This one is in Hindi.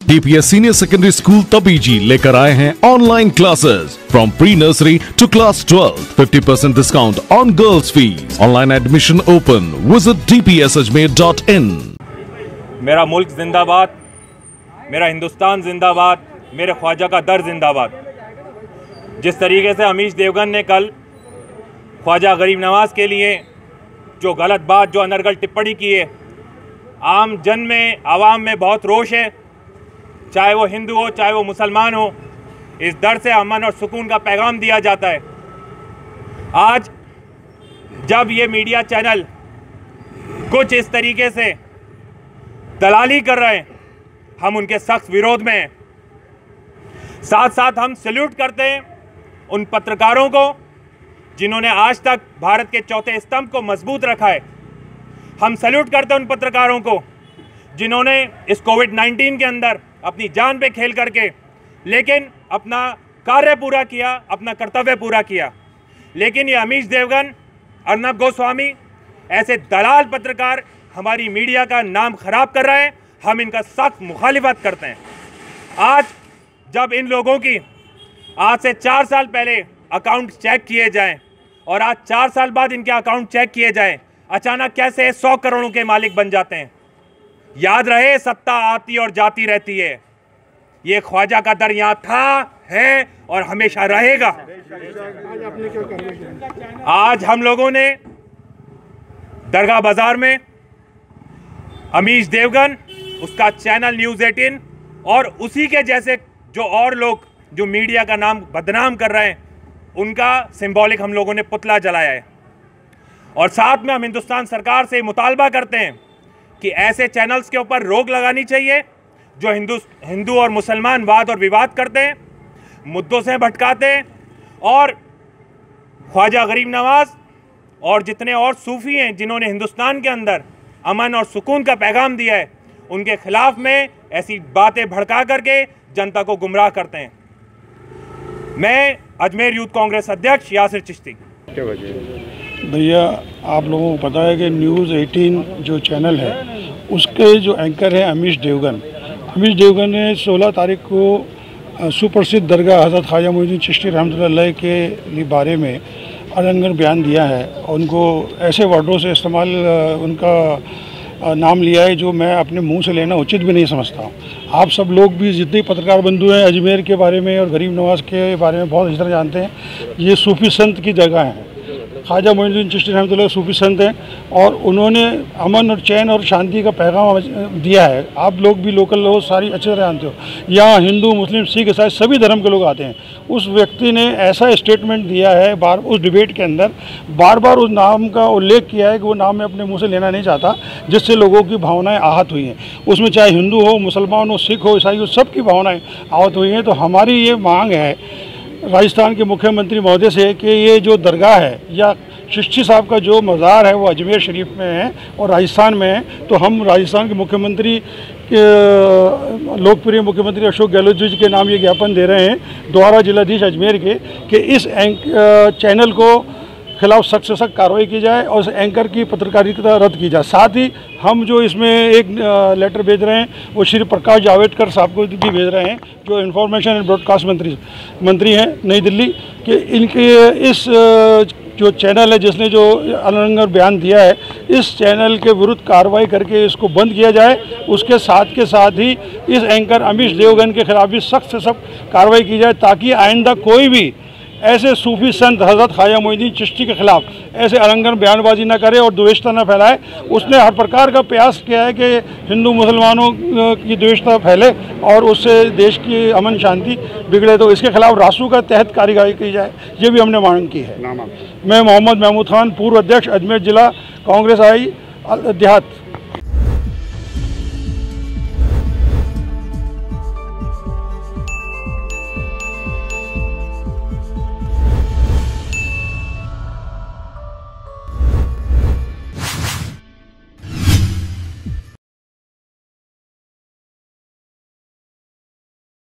DPS senior secondary school Tabiji लेकर आए हैं online classes from pre nursery to class 12 50% discount on girls fees online admission open visit DPS Ajmer dot in मेरा मुल्क जिंदाबाद, मेरा हिंदुस्तान जिंदाबाद, मेरे ख्वाजा का दर जिंदाबाद। जिस तरीके से अमीश देवगन ने कल ख्वाजा गरीब नवाज़ के लिए जो गलत बात, जो अनर्गल टिप्पणी की है, आम जन में, आवाम में बहुत रोष है। चाहे वो हिंदू हो, चाहे वो मुसलमान हो, इस डर से अमन और सुकून का पैगाम दिया जाता है। आज जब ये मीडिया चैनल कुछ इस तरीके से दलाली कर रहे हैं, हम उनके सख्त विरोध में हैं। साथ साथ हम सल्यूट करते हैं। उन पत्रकारों को, जिन्होंने आज तक भारत के चौथे स्तंभ को मज़बूत रखा है। हम सल्यूट करते हैं उन पत्रकारों को, जिन्होंने इस कोविड 19 के अंदर अपनी जान पे खेल करके, लेकिन अपना कार्य पूरा किया, अपना कर्तव्य पूरा किया। लेकिन ये अमीश देवगन, अर्नब गोस्वामी, ऐसे दलाल पत्रकार हमारी मीडिया का नाम खराब कर रहे हैं, हम इनका सख्त मुखालिफत करते हैं। आज जब इन लोगों की आज से चार साल पहले अकाउंट चेक किए जाएँ और आज चार साल बाद इनके अकाउंट चेक किए जाएँ, अचानक कैसे सौ करोड़ों के मालिक बन जाते हैं? याद रहे, सत्ता आती और जाती रहती है। ये ख्वाजा का दर यहाँ था, है और हमेशा रहेगा। आज हम लोगों ने दरगाह बाज़ार में अमीश देवगन, उसका चैनल न्यूज़ 18 और उसी के जैसे जो और लोग जो मीडिया का नाम बदनाम कर रहे हैं, उनका सिंबॉलिक हम लोगों ने पुतला जलाया है। और साथ में हम हिंदुस्तान सरकार से मुतालबा करते हैं कि ऐसे चैनल्स के ऊपर रोक लगानी चाहिए, जो हिंदू हिंदू और मुसलमान वाद और विवाद करते हैं, मुद्दों से भटकाते हैं, और ख्वाजा गरीब नवाज़ और जितने और सूफ़ी हैं जिन्होंने हिंदुस्तान के अंदर अमन और सुकून का पैगाम दिया है, उनके खिलाफ में ऐसी बातें भड़का करके जनता को गुमराह करते हैं। मैं अजमेर यूथ कांग्रेस अध्यक्ष यासिर चिश्ती। भैया, आप लोगों को पता है कि न्यूज़ 18 जो चैनल है, उसके जो एंकर है अमीश देवगन। अमीश देवगन ने 16 तारीख को सुप्रसिद्ध दरगाह हज़रत ख्वाजा मोहुद्दीन चिश्ती रहमत के बारे में अलंगन बयान दिया है। उनको ऐसे वर्डों से इस्तेमाल उनका नाम लिया है जो मैं अपने मुँह से लेना उचित भी नहीं समझता हूँ। आप सब लोग भी जितने पत्रकार बंधु हैं, अजमेर के बारे में और गरीब नवाज़ के बारे में बहुत अच्छी तरह जानते हैं। ये सूफी संत की जगह हैं। ख्वाजा मोहुद्दीन चिश्ती रहमत सूफी संत हैं और उन्होंने अमन और चैन और शांति का पैगाम दिया है। आप लोग भी लोकल लोग सारी अच्छी तरह जानते हो। यहाँ हिंदू, मुस्लिम, सिख ईसाई सभी धर्म के लोग आते हैं। उस व्यक्ति ने ऐसा स्टेटमेंट दिया है बार, उस डिबेट के अंदर बार बार उस नाम का उल्लेख किया है कि वो नाम मैं अपने मुँह से लेना नहीं चाहता, जिससे लोगों की भावनाएँ आहत हुई हैं। उसमें चाहे हिंदू हो, मुसलमान हो, सिख हो, ईसाई हो, सबकी भावनाएँ आहत हुई हैं। तो हमारी ये मांग है राजस्थान के मुख्यमंत्री महोदय से कि ये जो दरगाह है, या शिष्टी साहब का जो मज़ार है, वो अजमेर शरीफ में है और राजस्थान में है तो हम राजस्थान के मुख्यमंत्री लोकप्रिय मुख्यमंत्री अशोक गहलोत जी के नाम ये ज्ञापन दे रहे हैं, द्वारा जिलाधीश अजमेर के, कि इस चैनल को खिलाफ सख्त से सख्त कार्रवाई की जाए और एंकर की पत्रकारिता रद्द की जाए। साथ ही हम जो इसमें एक लेटर भेज रहे हैं, वो श्री प्रकाश जावड़ेकर साहब को भी भेज रहे हैं, जो इन्फॉर्मेशन एंड ब्रॉडकास्ट मंत्री मंत्री हैं, नई दिल्ली, कि इनके इस जो चैनल है, जिसने जो अलंगर बयान दिया है, इस चैनल के विरुद्ध कार्रवाई करके इसको बंद किया जाए। उसके साथ के साथ ही इस एंकर अमीश देवगन के खिलाफ भी सख्त से सख्त कार्रवाई की जाए, ताकि आइंदा कोई भी ऐसे सूफी संत हज़रत ख्वाजा मोहुद्दीन चिश्ती के खिलाफ ऐसे अलंगन बयानबाजी न करे और द्वेषता न फैलाए उसने हर प्रकार का प्रयास किया है कि हिंदू मुसलमानों की द्वेषता फैले और उससे देश की अमन शांति बिगड़े। तो इसके खिलाफ रासू का तहत कार्यवाही की जाए ये भी हमने मांग की है। मैं मोहम्मद महमूद खान पूर्व अध्यक्ष अजमेर जिला कांग्रेस आई देहात।